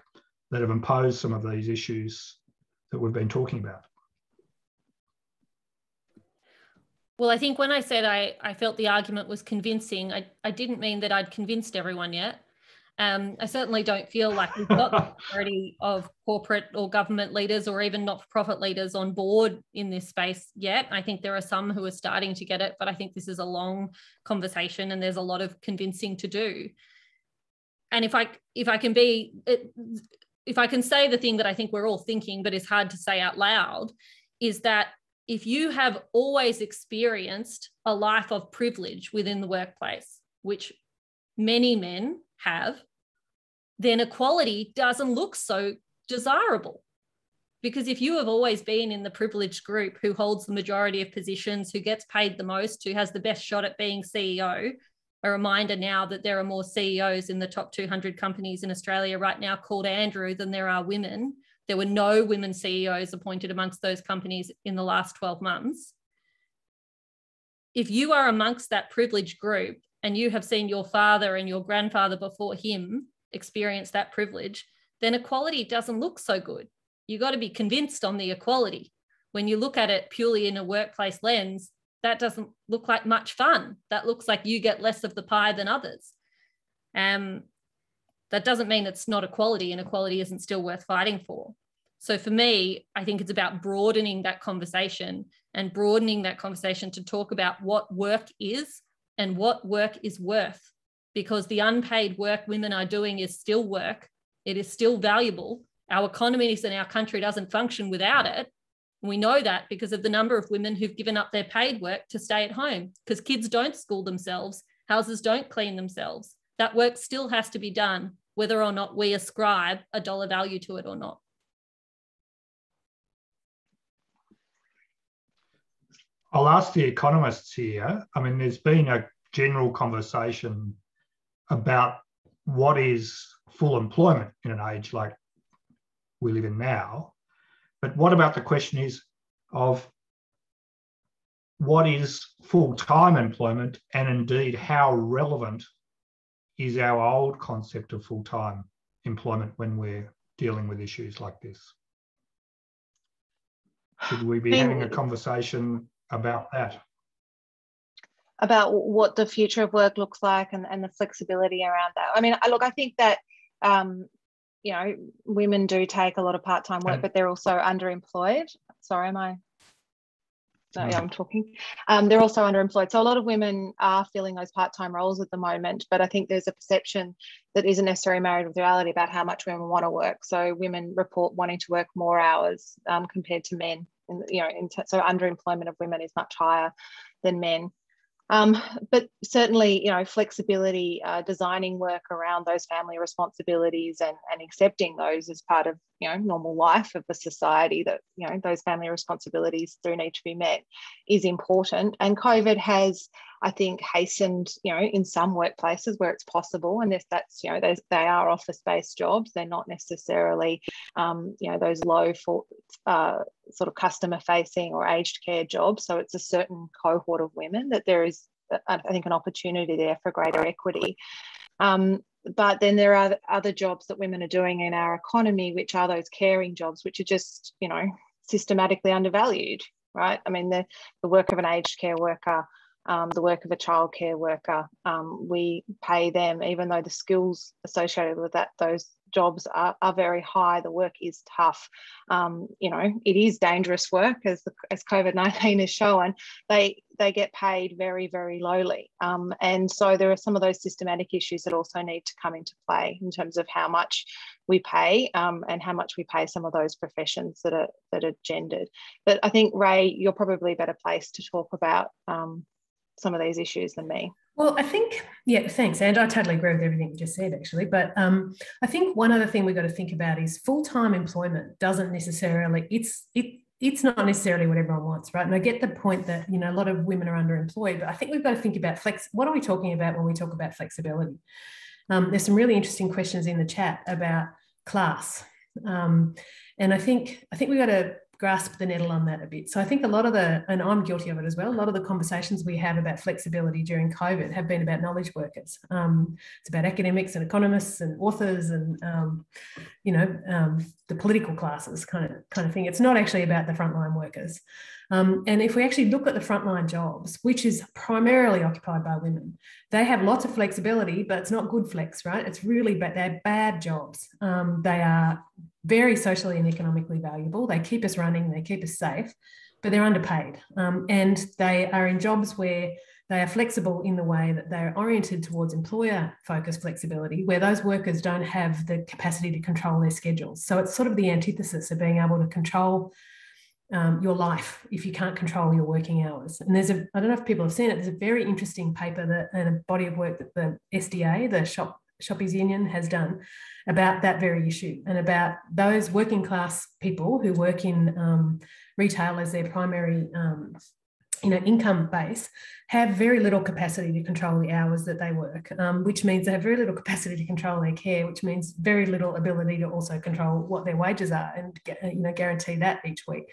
that have imposed some of these issues that we've been talking about? Well, I think when I said I, I felt the argument was convincing, I, I didn't mean that I'd convinced everyone yet. Um, I certainly don't feel like we've got the majority of corporate or government leaders or even not for profit leaders on board in this space yet. I think there are some who are starting to get it, but I think this is a long conversation and there's a lot of convincing to do. And if I if I can be if I can say the thing that I think we're all thinking, but it's hard to say out loud, is that if you have always experienced a life of privilege within the workplace, which many men have, then equality doesn't look so desirable. Because if you have always been in the privileged group who holds the majority of positions, who gets paid the most, who has the best shot at being CEO, a reminder now that there are more CEOs in the top 200 companies in Australia right now called Andrew than there are women. There were no women CEOs appointed amongst those companies in the last 12 months. If you are amongst that privileged group and you have seen your father and your grandfather before him experience that privilege, then equality doesn't look so good. You got to be convinced on the equality. When you look at it purely in a workplace lens, that doesn't look like much fun. That looks like you get less of the pie than others. Um, that doesn't mean it's not equality and equality isn't still worth fighting for. So for me, I think it's about broadening that conversation and broadening that conversation to talk about what work is and what work is worth because the unpaid work women are doing is still work. It is still valuable. Our economies and our country doesn't function without it. We know that because of the number of women who've given up their paid work to stay at home because kids don't school themselves, houses don't clean themselves. That work still has to be done, whether or not we ascribe a dollar value to it or not. I'll ask the economists here. I mean, there's been a general conversation about what is full employment in an age like we live in now. But what about the question is of what is full-time employment and indeed how relevant is our old concept of full-time employment when we're dealing with issues like this? Should we be having a conversation about that? About what the future of work looks like and, and the flexibility around that. I mean, I, look, I think that, um, you know, women do take a lot of part time work, but they're also underemployed. Sorry, am I? No, yeah, I'm talking. Um, they're also underemployed. So a lot of women are filling those part-time roles at the moment, but I think there's a perception that isn't necessarily married with reality about how much women want to work. So women report wanting to work more hours um, compared to men. And, you know, in so underemployment of women is much higher than men. Um, but certainly, you know, flexibility, uh, designing work around those family responsibilities and, and accepting those as part of, you know, normal life of the society that, you know, those family responsibilities do need to be met is important. And COVID has, I think, hastened, you know, in some workplaces where it's possible. And if that's, you know, they, they are office-based jobs, they're not necessarily, um, you know, those low for, uh, sort of customer facing or aged care jobs. So it's a certain cohort of women that there is, I think, an opportunity there for greater equity. Um, but then there are other jobs that women are doing in our economy, which are those caring jobs, which are just, you know, systematically undervalued, right? I mean, the, the work of an aged care worker, um, the work of a childcare worker, um, we pay them, even though the skills associated with that, those jobs are, are very high. The work is tough. Um, you know, it is dangerous work, as as COVID nineteen has shown. They they get paid very very lowly, um, and so there are some of those systematic issues that also need to come into play in terms of how much we pay um, and how much we pay some of those professions that are that are gendered. But I think Rae, you're probably a better place to talk about um, some of these issues than me. Well, I think, yeah, thanks. And I totally agree with everything you just said, actually. But um, I think one other thing we've got to think about is full-time employment doesn't necessarily, it's it it's not necessarily what everyone wants, right? And I get the point that you know a lot of women are underemployed, but I think we've got to think about flex. What are we talking about when we talk about flexibility? Um, there's some really interesting questions in the chat about class, um, and I think I think we've got to grasp the nettle on that a bit. So I think a lot of the, and I'm guilty of it as well, a lot of the conversations we have about flexibility during COVID have been about knowledge workers. Um, it's about academics and economists and authors and, um, you know, um, the political classes kind of, kind of thing. It's not actually about the frontline workers. Um, and if we actually look at the frontline jobs, which is primarily occupied by women, they have lots of flexibility, but it's not good flex, right? It's really bad. They're bad jobs. Um, they are very socially and economically valuable. They keep us running, they keep us safe, but they're underpaid. Um, and they are in jobs where they are flexible in the way that they're oriented towards employer focused flexibility, where those workers don't have the capacity to control their schedules. So it's sort of the antithesis of being able to control um, your life if you can't control your working hours. And there's a, I don't know if people have seen it, there's a very interesting paper that, and a body of work that the SDA, the Shop Shoppies Union has done about that very issue and about those working class people who work in um, retail as their primary um, you know, income base have very little capacity to control the hours that they work, um, which means they have very little capacity to control their care, which means very little ability to also control what their wages are and you know guarantee that each week.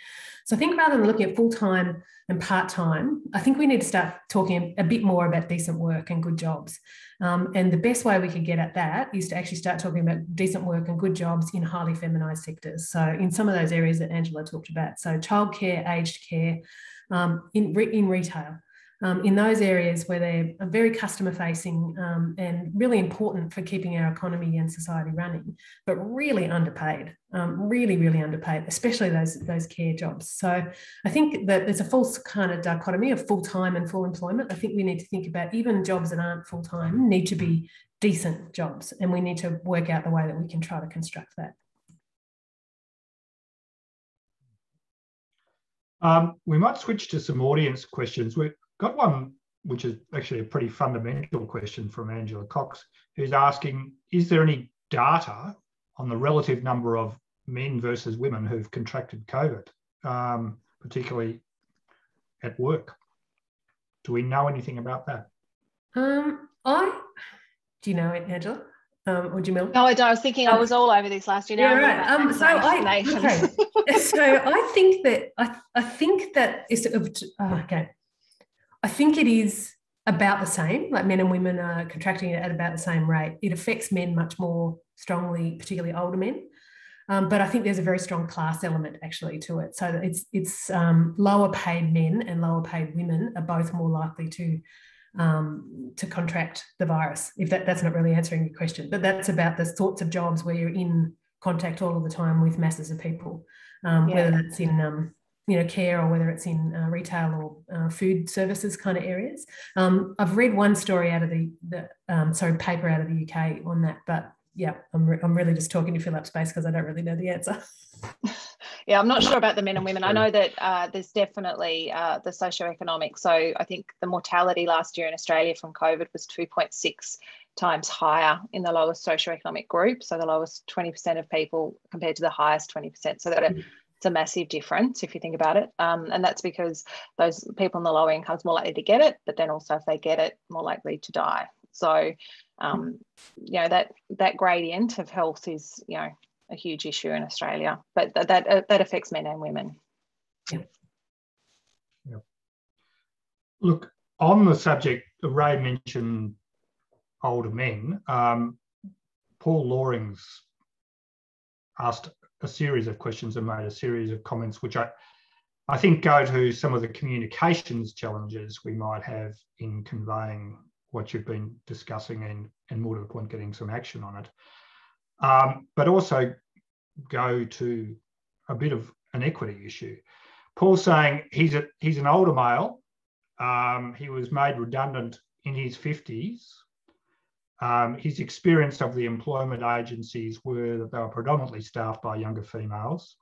So I think rather than looking at full time and part time, I think we need to start talking a bit more about decent work and good jobs. Um, and the best way we could get at that is to actually start talking about decent work and good jobs in highly feminised sectors. So in some of those areas that Angela talked about, so childcare, aged care um, in, re- in retail. um, in those areas where they're very customer facing um, and really important for keeping our economy and society running, but really underpaid, um, really, really underpaid, especially those, those care jobs. So I think that there's a false kind of dichotomy of full time and full employment. I think we need to think about even jobs that aren't full time need to be decent jobs, and we need to work out the way that we can try to construct that. Um, we might switch to some audience questions. We've got one which is actually a pretty fundamental question from Angela Cox, who's asking, is there any data on the relative number of men versus women who've contracted COVID, um, particularly at work? Do we know anything about that? Um, I do you know it, Angela? Um, or Jamil? No, I don't. I was thinking I was all over this last year. Yeah, right. Um, so I okay. so I think that I, I think that is oh, okay. I think it is about the same. Like men and women are contracting it at about the same rate. It affects men much more strongly, particularly older men. Um, but I think there's a very strong class element actually to it. So it's it's um, lower paid men and lower paid women are both more likely to um, to contract the virus. If that, that's not really answering your question, but that's about the sorts of jobs where you're in contact all of the time with masses of people, um, yeah. whether that's in um, you know care or whether it's in uh, retail or uh, food services kind of areas. Um, I've read one story out of the, the um, sorry paper out of the UK on that, but yeah, I'm, re- I'm really just talking to fill up space because I don't really know the answer. yeah, I'm not sure about the men and women. I know that uh, there's definitely uh, the socioeconomic. So I think the mortality last year in Australia from COVID was 2.6 times higher in the lowest socioeconomic group. So the lowest 20% of people compared to the highest 20%. So that mm. it's a massive difference if you think about it. Um, and that's because those people in the lower incomes more likely to get it, but then also if they get it, more likely to die. So, um, you know, that that gradient of health is, you know, a huge issue in Australia, but that that, uh, that affects men and women. Yeah. yeah. Look, on the subject, Rae mentioned older men. Um, Paul Loring's asked a series of questions and made a series of comments, which I, I think go to some of the communications challenges we might have in conveying what you've been discussing and, and more to the point, getting some action on it um, but also go to a bit of an equity issue. Paul's saying he's a, he's an older male. Um, he was made redundant in his 50s. Um, his experience of the employment agencies were that they were predominantly staffed by younger females,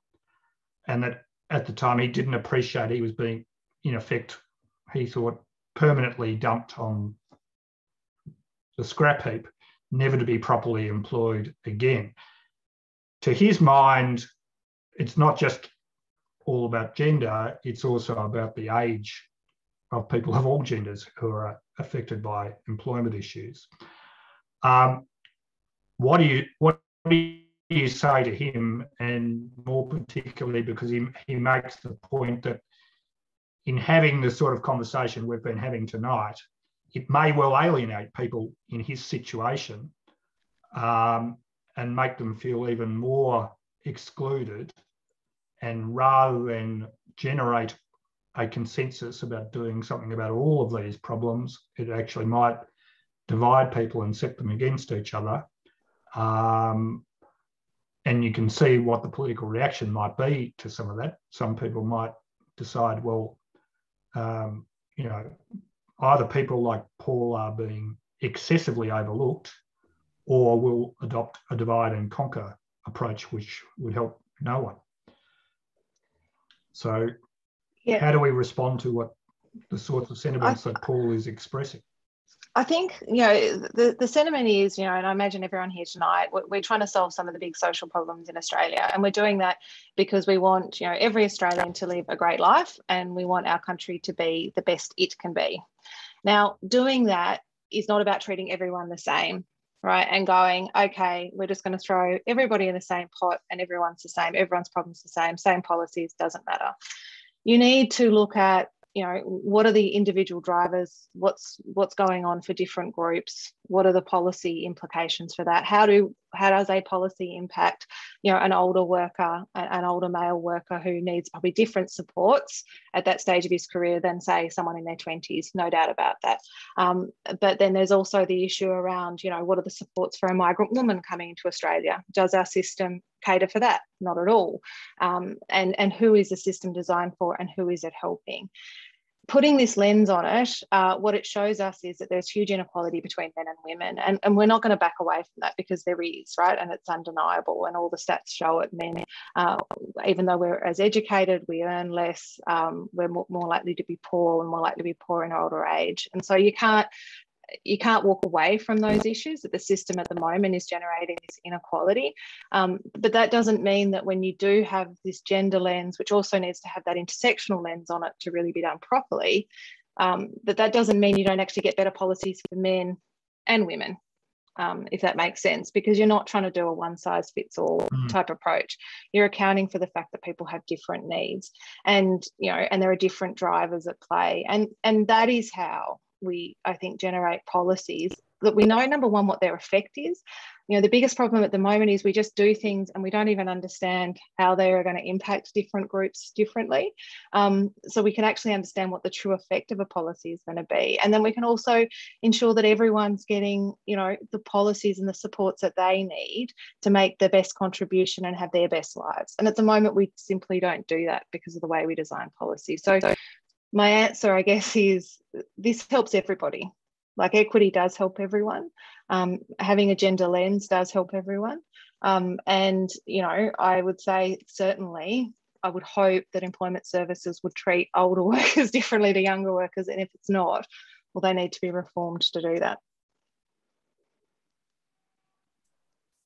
and that at the time he didn't appreciate he was being, in effect, he thought permanently dumped on the scrap heap never to be properly employed again. To his mind, it's not just all about gender, it's also about the age of people of all genders who are affected by employment issues. Um, what do you what do you say to him, and more particularly because he, he makes the point that in having the sort of conversation we've been having tonight, it may well alienate people in his situation um, and make them feel even more excluded. And rather than generate a consensus about doing something about all of these problems, it actually might divide people and set them against each other. Um, and you can see what the political reaction might be to some of that. Some people might decide, well, um, you know, either people like Paul are being excessively overlooked, or we'll adopt a divide and conquer approach, which would help no one. So, yeah. how do we respond to what the sorts of sentiments I, that Paul is expressing? I think, you know, the, the sentiment is, you know, and I imagine everyone here tonight, we're, we're, trying to solve some of the big social problems in Australia. And we're doing that because we want, you know, every Australian to live a great life and we want our country to be the best it can be. Now, doing that is not about treating everyone the same, right? And going, okay, we're just going to throw everybody in the same pot and everyone's the same, everyone's problem's the same, same policies, doesn't matter. You need to look at you know what are the individual drivers? What's what's going on for different groups? What are the policy implications for that? How do how does a policy impact you know an older worker an older male worker who needs probably different supports at that stage of his career than say someone in their 20s no doubt about that. Um, but then there's also the issue around you know what are the supports for a migrant woman coming into australia? Does our system cater for that? Not at all. Um, and and who is the system designed for and who is it helping putting this lens on it, uh, what it shows us is that there's huge inequality between men and women. And, and we're not going to back away from that because there is, right? And it's undeniable. And all the stats show it. Men, uh, even though we're as educated, we earn less, um, we're more, more likely to be poor and more likely to be poor in older age. And so you can't you can't walk away from those issues that the system at the moment is generating this inequality. Um, but that doesn't mean that when you do have this gender lens, which also needs to have that intersectional lens on it to really be done properly, um, that that doesn't mean you don't actually get better policies for men and women. Um, if that makes sense, because you're not trying to do a one size fits all mm. type approach. You're accounting for the fact that people have different needs, and you know, and there are different drivers at play, and and that is how we, I think, generate policies that we know, number one, what their effect is. You know, the biggest problem at the moment is we just do things and we don't even understand how they are going to impact different groups differently. Um, so we can actually understand what the true effect of a policy is going to be. And then we can also ensure that everyone's getting, you know, the policies and the supports that they need to make the best contribution and have their best lives. And at the moment, we simply don't do that because of the way we design policy. So my answer, I guess, is this helps everybody. Like equity does help everyone. Um, having a gender lens does help everyone. Um, and, you know, I would say certainly I would hope that employment services would treat older workers differently to younger workers. And if it's not, well, they need to be reformed to do that.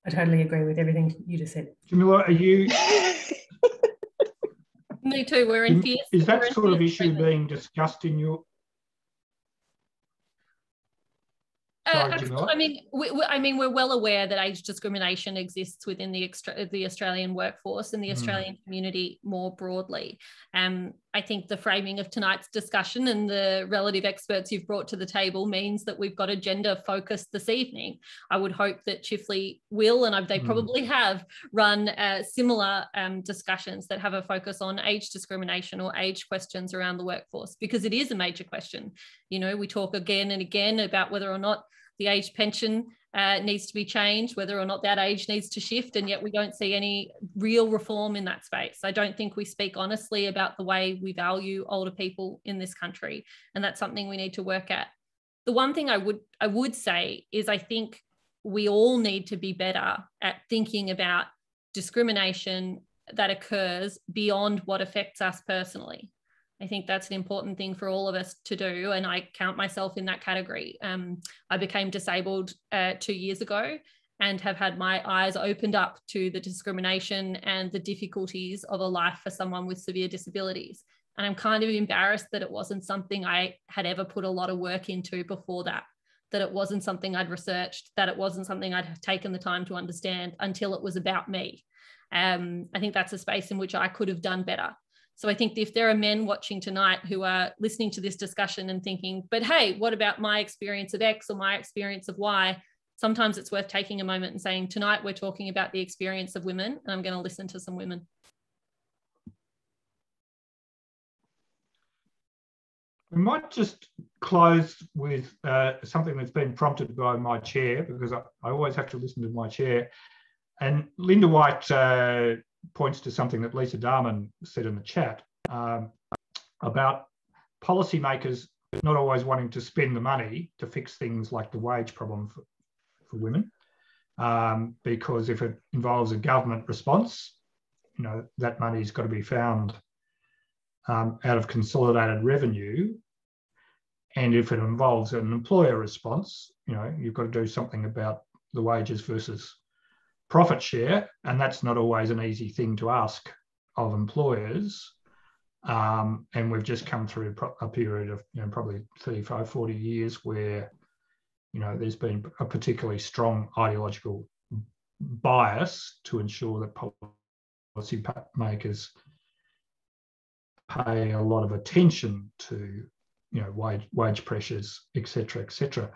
I totally agree with everything you just said. Jamila, are you Me too. We're in fierce. Is that sort of issue being discussed in your Uh, I mean, we, we, I mean, we're well aware that age discrimination exists within the extra, the Australian workforce and the hmm. Australian mm. community more broadly. Um, I think the framing of tonight's discussion and the relative experts you've brought to the table means that we've got a gender focus this evening. I would hope that Chifley will, and they mm. probably have, run uh, similar um, discussions that have a focus on age discrimination or age questions around the workforce because it is a major question. You know, we talk again and again about whether or not the age pension uh, needs to be changed, whether or not that age needs to shift, and yet we don't see any real reform in that space. I don't think we speak honestly about the way we value older people in this country, and that's something we need to work at. The one thing I would I would say is I think we all need to be better at thinking about discrimination that occurs beyond what affects us personally. I think that's an important thing for all of us to do. And I count myself in that category. Um, I became disabled uh, two years ago and have had my eyes opened up to the discrimination and the difficulties of a life for someone with severe disabilities. And I'm kind of embarrassed that it wasn't something I had ever put a lot of work into before that, that it wasn't something I'd researched, that it wasn't something I'd taken the time to understand until it was about me. Um, I think that's a space in which I could have done better. So I think if there are men watching tonight who are listening to this discussion and thinking, but hey, what about my experience of X or my experience of Y? Sometimes it's worth taking a moment and saying, tonight we're talking about the experience of women, and I'm going to listen to some women. We might just close with uh, something that's been prompted by my chair because I, I, always have to listen to my chair. And Linda White uh, points to something that Lisa Darman said in the chat um, about policymakers not always wanting to spend the money to fix things like the wage problem for, for women. Um, because if it involves a government response, you know, that money's got to be found um, out of consolidated revenue. And if it involves an employer response, you know, you've got to do something about the wages versus profit share, and that's not always an easy thing to ask of employers. Um, and we've just come through a period of you know, probably 35, 40 years where you know there's been a particularly strong ideological bias to ensure that policy makers pay a lot of attention to you know wage wage pressures, etc., etc.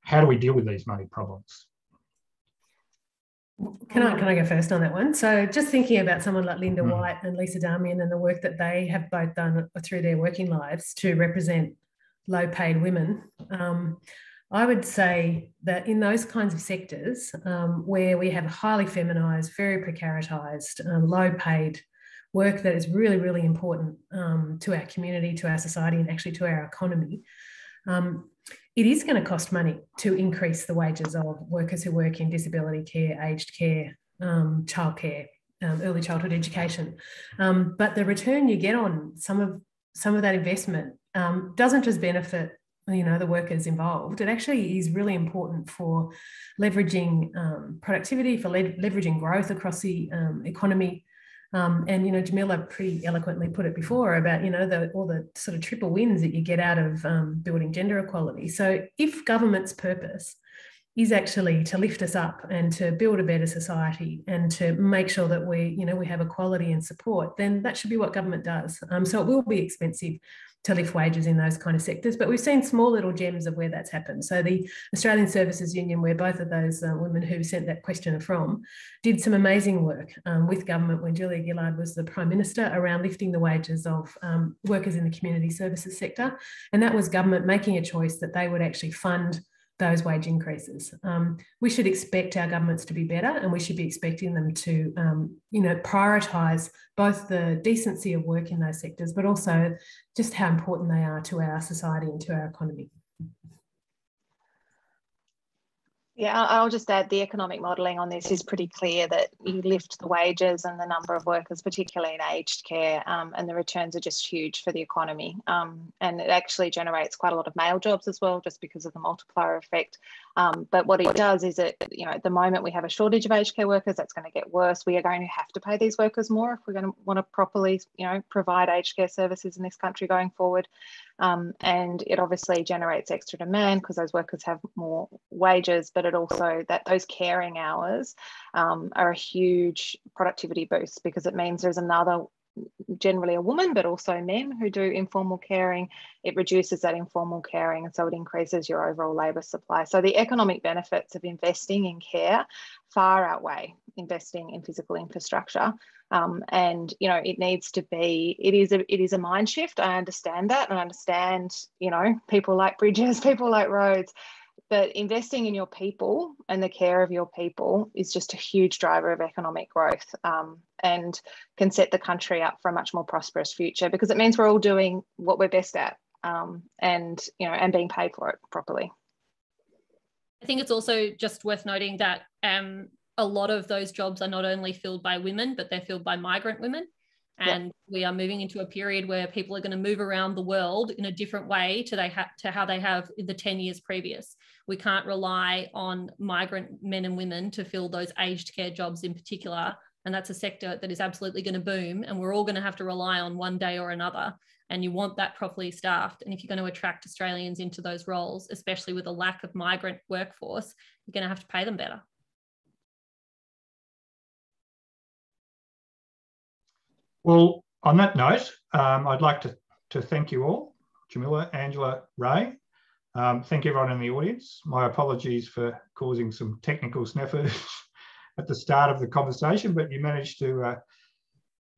How do we deal with these money problems? Can I can I go first on that one? So just thinking about someone like Linda Mm. White and Lisa Damian and the work that they have both done through their working lives to represent low paid women, um, I would say that in those kinds of sectors um, where we have highly feminized, very precaritized, um, low paid work that is really, really important um, to our community, to our society, and actually to our economy, um, it is going to cost money to increase the wages of workers who work in disability care, aged care, um, childcare, um, early childhood education. Um, but the return you get on some of some of that investment um, doesn't just benefit you know the workers involved. It actually is really important for leveraging um, productivity, for le- leveraging growth across the um, economy. Um, and you know, Jamila pretty eloquently put it before about you know the all the sort of triple wins that you get out of um, building gender equality. So if government's purpose is actually to lift us up and to build a better society and to make sure that we you know we have equality and support, then that should be what government does. Um, so it will be expensive to lift wages in those kind of sectors. But we've seen small little gems of where that's happened. So the Australian Services Union, where both of those uh, women who sent that question are from, did some amazing work um, with government when Julia Gillard was the Prime Minister around lifting the wages of um, workers in the community services sector. And that was government making a choice that they would actually fund those wage increases. Um, we should expect our governments to be better and we should be expecting them to, um, you know, prioritise both the decency of work in those sectors, but also just how important they are to our society and to our economy. Yeah, I'll just add the economic modelling on this is pretty clear that you lift the wages and the number of workers, particularly in aged care, um, and the returns are just huge for the economy. Um, and it actually generates quite a lot of male jobs as well, just because of the multiplier effect. Um, but what it does is it, you know, at the moment we have a shortage of aged care workers. That's going to get worse. We are going to have to pay these workers more if we're going to want to properly, you know, provide aged care services in this country going forward. Um, and it obviously generates extra demand because those workers have more wages, but it also that those caring hours um, are a huge productivity boost because it means there's another generally a woman, but also men who do informal caring. It reduces that informal caring, and so it increases your overall labour supply. So the economic benefits of investing in care far outweigh investing in physical infrastructure. Um, and you know, it needs to be. It is a. It is a mind shift. I understand that, and I understand. You know, people like bridges, people like roads but investing in your people and the care of your people is just a huge driver of economic growth um, and can set the country up for a much more prosperous future because it means we're all doing what we're best at um, and you know and being paid for it properly I think it's also just worth noting that um, a lot of those jobs are not only filled by women, but they're filled by migrant women. And we are moving into a period where people are going to move around the world in a different way to they to how they have in the 10 years previous. We can't rely on migrant men and women to fill those aged care jobs in particular. And that's a sector that is absolutely going to boom. And we're all going to have to rely on one day or another. And you want that properly staffed. And if you're going to attract Australians into those roles, especially with a lack of migrant workforce, you're going to have to pay them better. Well, on that note, um, I'd like to, to thank you all, Jamila, Angela, Rae. Um, thank everyone in the audience. My apologies for causing some technical snafus at the start of the conversation, but you managed to uh,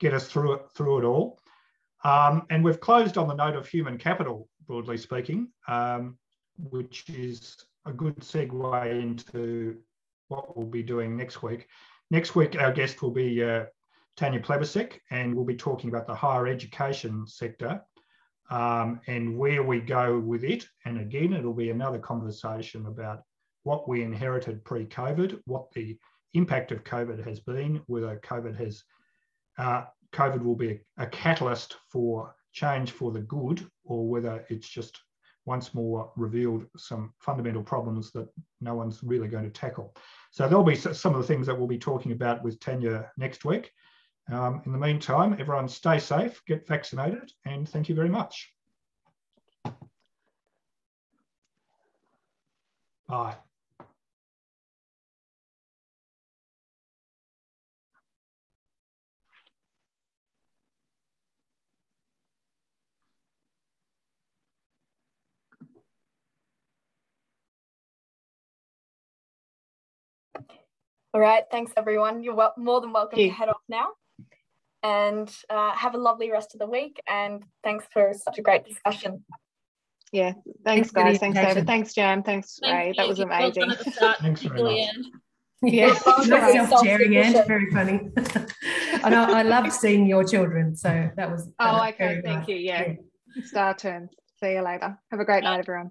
get us through it, through it all. Um, and we've closed on the note of human capital, broadly speaking, um, which is a good segue into what we'll be doing next week. Next week, our guest will be uh, Tanya Plibersek, and we'll be talking about the higher education sector um, and where we go with it. And again, it'll be another conversation about what we inherited pre-COVID, what the impact of COVID has been, whether COVID has uh, COVID will be a, a catalyst for change for the good, or whether it's just once more revealed some fundamental problems that no one's really going to tackle. So there'll be some of the things that we'll be talking about with Tanya next week. Um, in the meantime, everyone stay safe, get vaccinated, and thank you very much. Bye. All right, thanks everyone. You're more than welcome you. to head off now. And uh, have a lovely rest of the week. And thanks for such a great discussion. Yeah, thanks, thanks guys. Thanks, David. Thanks, Jam. Thanks, Thank Rae. You. That was amazing. thanks very much. Yeah, self-sharing and very funny. I know I loved seeing your children, so that was. oh, okay. Thank nice. you. Yeah. yeah. Star turn. See you later. Have a great night, everyone.